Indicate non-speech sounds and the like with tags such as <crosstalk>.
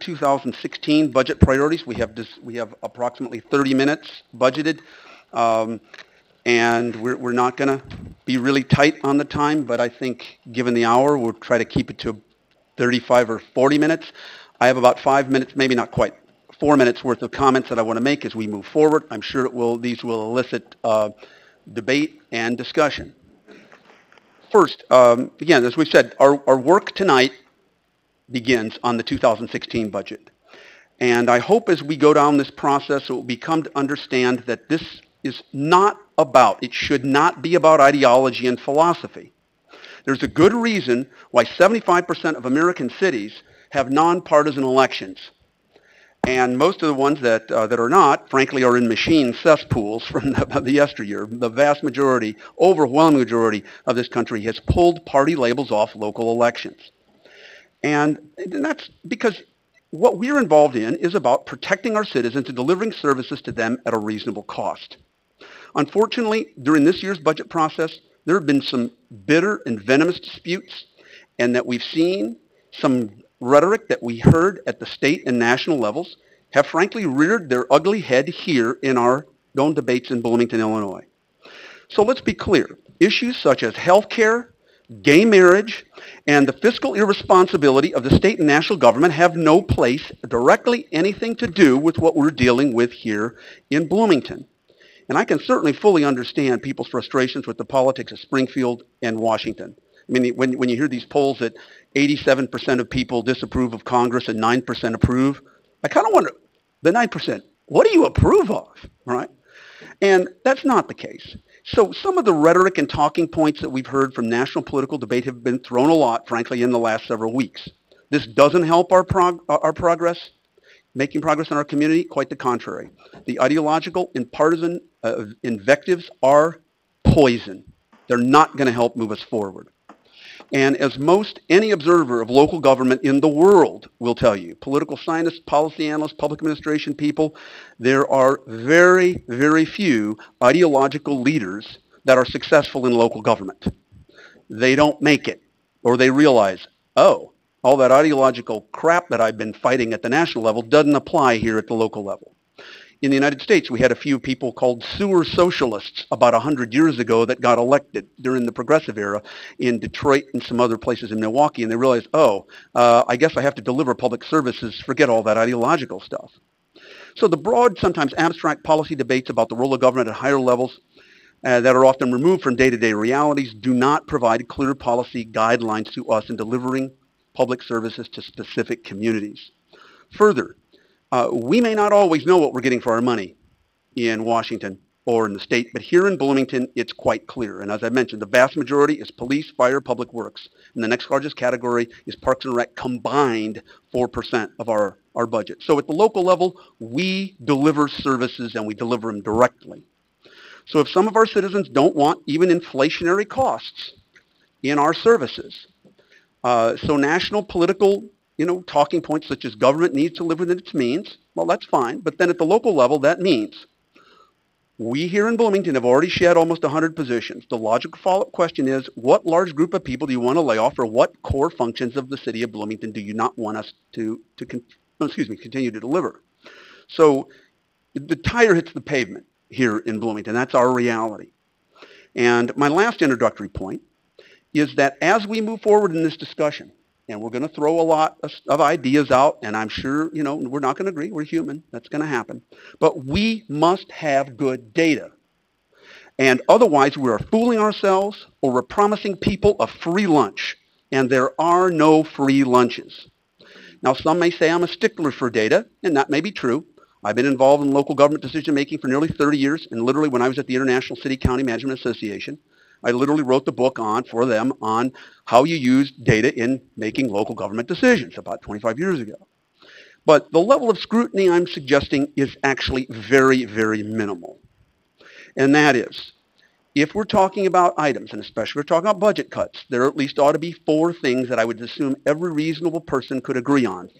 2016 budget priorities. We have this, we have approximately 30 minutes budgeted. Um, and we're, we're not going to be really tight on the time, but I think given the hour, we'll try to keep it to 35 or 40 minutes. I have about five minutes, maybe not quite, four minutes worth of comments that I want to make as we move forward. I'm sure it will, these will elicit uh, debate and discussion. First, um, again, as we said, our, our work tonight begins on the 2016 budget. And I hope as we go down this process, it will become to understand that this is not about, it should not be about ideology and philosophy. There's a good reason why 75% of American cities have nonpartisan elections. And most of the ones that, uh, that are not, frankly, are in machine cesspools from the, <laughs> the yesteryear. The vast majority, overwhelming majority of this country has pulled party labels off local elections. And, that's because what we're involved in is about protecting our citizens and delivering services to them at a reasonable cost. Unfortunately, during this year's budget process, there have been some bitter and venomous disputes and that we've seen some rhetoric that we heard at the state and national levels have frankly reared their ugly head here in our own debates in Bloomington, Illinois. So let's be clear. Issues such as health care, gay marriage, and the fiscal irresponsibility of the state and national government have no place directly anything to do with what we're dealing with here in Bloomington. And I can certainly fully understand people's frustrations with the politics of Springfield and Washington. I mean, when, when you hear these polls that 87% of people disapprove of Congress and 9% approve, I kind of wonder, the 9%, what do you approve of, right? And that's not the case. So some of the rhetoric and talking points that we've heard from national political debate have been thrown a lot, frankly, in the last several weeks. This doesn't help our, prog our progress making progress in our community? Quite the contrary. The ideological and partisan uh, invectives are poison. They're not going to help move us forward. And as most any observer of local government in the world will tell you, political scientists, policy analysts, public administration people, there are very, very few ideological leaders that are successful in local government. They don't make it, or they realize, oh, all that ideological crap that I've been fighting at the national level doesn't apply here at the local level. In the United States, we had a few people called sewer socialists about 100 years ago that got elected during the progressive era in Detroit and some other places in Milwaukee, and they realized, oh, uh, I guess I have to deliver public services, forget all that ideological stuff. So the broad, sometimes abstract policy debates about the role of government at higher levels uh, that are often removed from day-to-day realities do not provide clear policy guidelines to us in delivering public services to specific communities. Further, uh, we may not always know what we're getting for our money in Washington or in the state, but here in Bloomington, it's quite clear. And as I mentioned, the vast majority is police, fire, public works. And the next largest category is Parks and Rec combined 4% of our, our budget. So at the local level, we deliver services and we deliver them directly. So if some of our citizens don't want even inflationary costs in our services, uh, so national political, you know, talking points such as government needs to live within its means, well, that's fine. But then at the local level, that means we here in Bloomington have already shed almost 100 positions. The logical follow-up question is, what large group of people do you want to lay off or what core functions of the city of Bloomington do you not want us to, to con- excuse me, continue to deliver? So the tire hits the pavement here in Bloomington. That's our reality. And my last introductory point is that as we move forward in this discussion, and we're going to throw a lot of, ideas out, and I'm sure, you know, we're not going to agree. We're human. That's going to happen. But we must have good data. And otherwise, we are fooling ourselves or we're promising people a free lunch. And there are no free lunches. Now, some may say I'm a stickler for data, and that may be true. I've been involved in local government decision making for nearly 30 years, and literally when I was at the International City County Management Association, I literally wrote the book on for them on how you use data in making local government decisions about 25 years ago. But the level of scrutiny I'm suggesting is actually very, very minimal. And that is, if we're talking about items, and especially we're talking about budget cuts, there at least ought to be four things that I would assume every reasonable person could agree on.